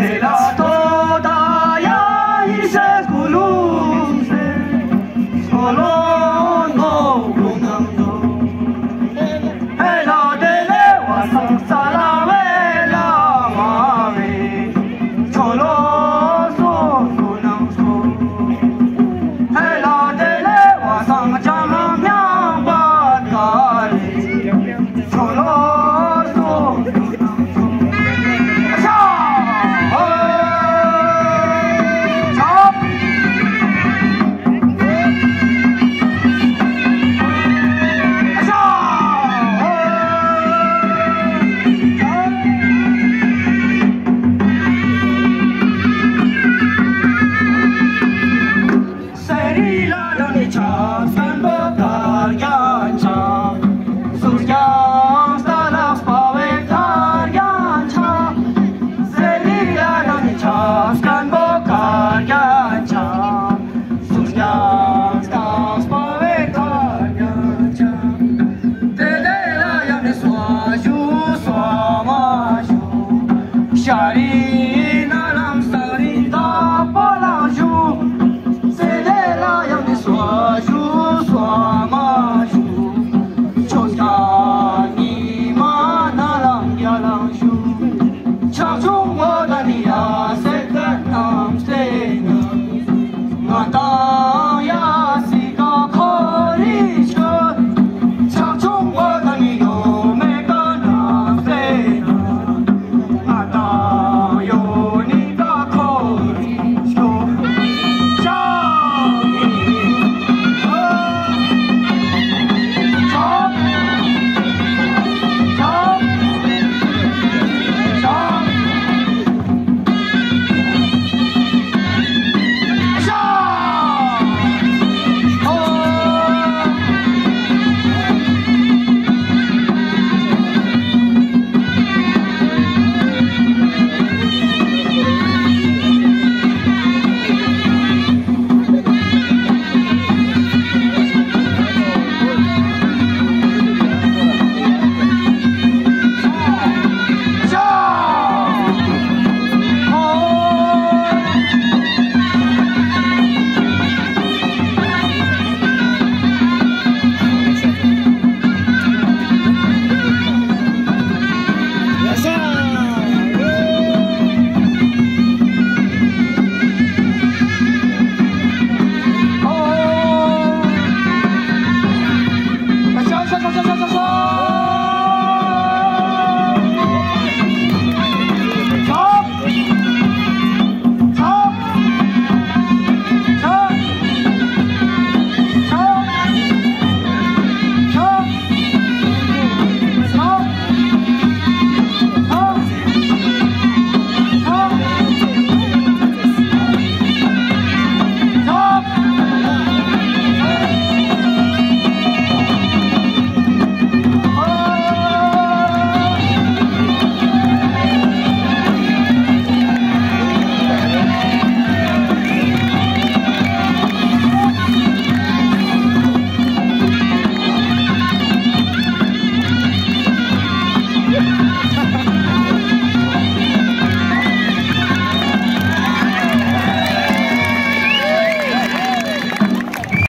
Hello. 上，中国。